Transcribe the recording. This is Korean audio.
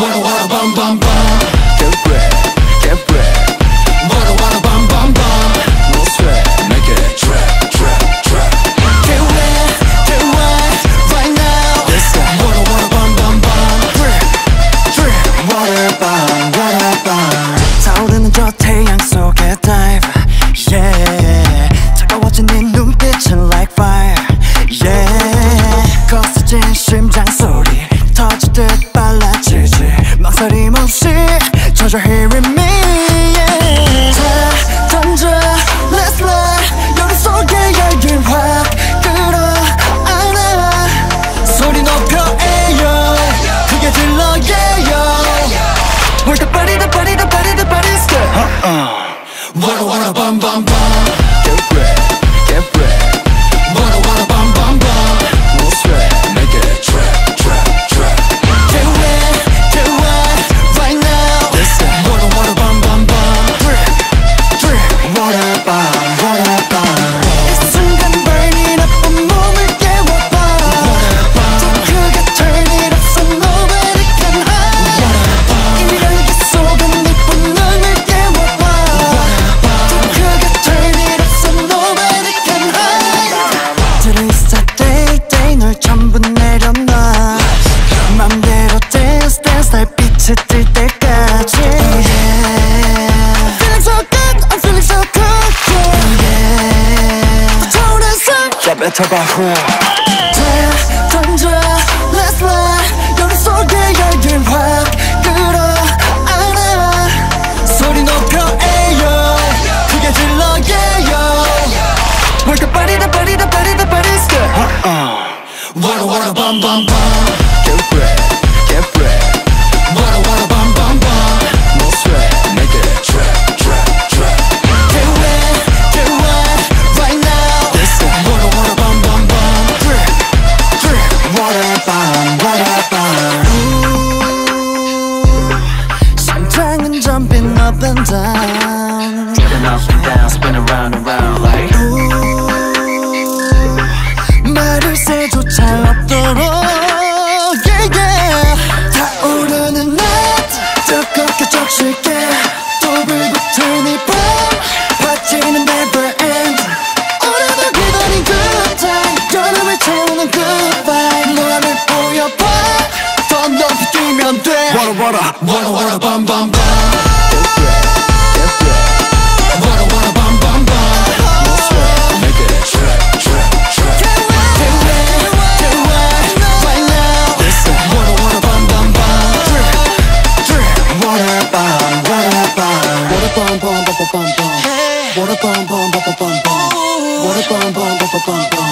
wada wada bam bam bam. 저저 here with me yeah 다 던져 let's fly 여기 속에 열긴 확 끌어안아 소리 높여 에요 크게 질러 yeah yo Work the body the body the body the body still uh-uh Wanna wanna bum bum bum Get ready, 야 뱉어봐 후다 던져 Let's fly 여기 속에 열긴 확 끌어안아 소리 높여 에요 크게 질러 yo Work the body the body the body the body still uh-uh Wanna wanna bum bum bum Get ready up and down Spin up and down, spin around and round like 말을 새조차 없도록 yeah, yeah. 타오르는 날 뜨겁게 적실게 또 불붙은 이밤 파티는 never end 오래된 기다린 good time 여름을 채우는 good vibe 너를 보여봐 더 높이 뛰면 돼 wanna bum bum bum Get bum bomb! bum bum bomb! What a bum bum bum bum bum bum. What a bum bum bum bum bum.